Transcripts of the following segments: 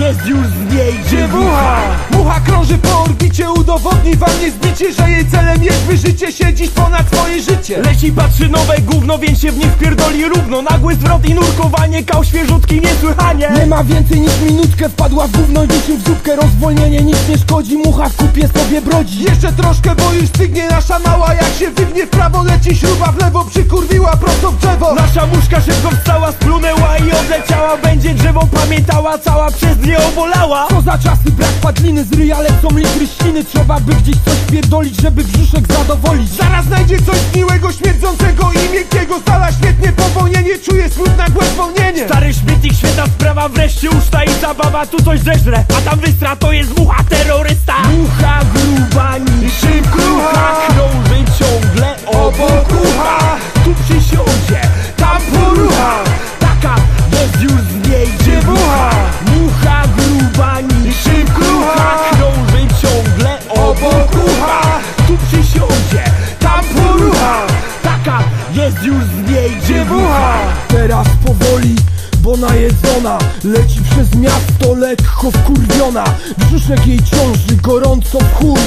jest już z niej Dziewucha! Mucha? Krąży po orbicie Udowodni wam niezbicie, że jej celem jest wyżycie się dziś ponad swoje życie. Leci patrzy nowe gówno, więc się w nie wpierdoli równo. Nagły zwrot i nurkowanie, kał świeżutki niesłychanie Więcej niż minutkę Wpadła w gówno i dzieci w zupkę. Rozwolnienie nic nie szkodzi Mucha w kupie sobie brodzi. Jeszcze troszkę, bo już stygnie nasza mała. Jak się wygnie w prawo leci śruba w lewo Przykurwiła prosto w drzewo. Nasza muszka szybko wstała, splunęła i odleciała. Będzie drzewo pamiętała, cała przez nie obolała. Co za czasy, brak padliny Z ryja lecą litry śliny Trzeba by gdzieś coś pierdolić, żeby brzuszek zadowolić. Zaraz znajdzie coś miłego, śmierdzącego i miękkiego. Stala świetnie powolnienie, czuje smut nagłe zwolnienie. Stary śmietnik, świetna sprawa, wreszcie uszta i zabawa Tu coś zeżre, a tam wystra, to jest mucha terrorysta. Mucha gruba niczym krucha Krąży ciągle obok ucha Tu przysiądzie, tam porucha Taka jest już z niej dziewucha. Mucha gruba niczym krucha Krąży ciągle obok ucha Tu przysiądzie, tam porucha Taka jest już z niej dziewucha. Teraz powoli, bo najedzona Leci przez miasto lekko wkurwiona. Brzuszek jej ciąży, gorąco w chuj.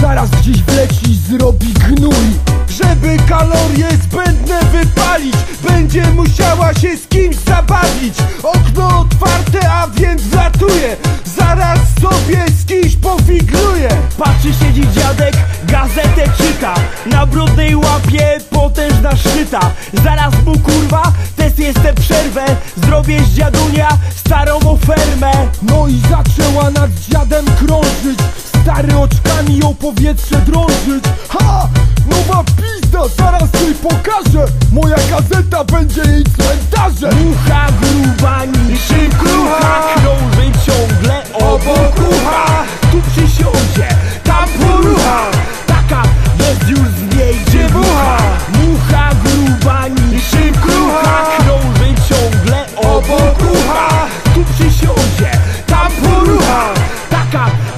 Zaraz gdzieś wleci, zrobi gnój. Żeby kalorie zbędne wypalić Będzie musiała się z kimś zabawić. Okno otwarte, a więc brudnej łapie potężna szczyta. Zaraz mu kurwa, test jeszcze przerwę. Zrobię z dziadunia starą ofermę. No i zaczęła nad dziadem krążyć. Stary oczkami ją powietrze drążyć. Ha! Nowa pizda, zaraz jej pokażę. Moja gazeta będzie jej cmentarzem Mucha gruba niczym krucha Krąży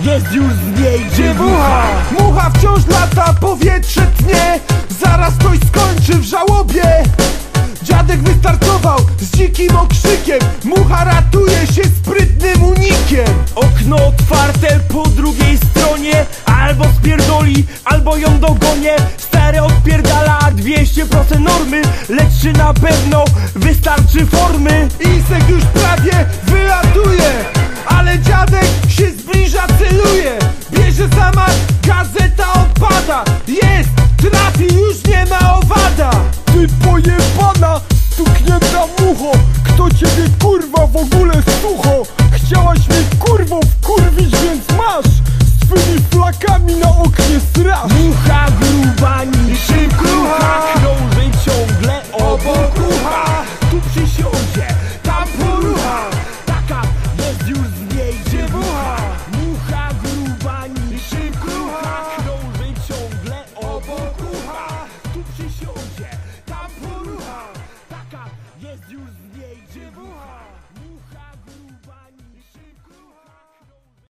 jest już z niej dziewucha Mucha? wciąż lata, powietrze tnie. Zaraz ktoś skończy w żałobie. Dziadek wystartował z dzikim okrzykiem. Mucha ratuje się sprytnym unikiem. Okno otwarte po drugiej stronie. Albo spierdoli, albo ją dogonię. Stary odpierdala 200% normy. Lecz czy na pewno wystarczy formy? Insek już prawie wylatuje Ale dziadek się zbliża, celuje Bierze zamach, gazeta odpada Jest, trafi, już nie ma owada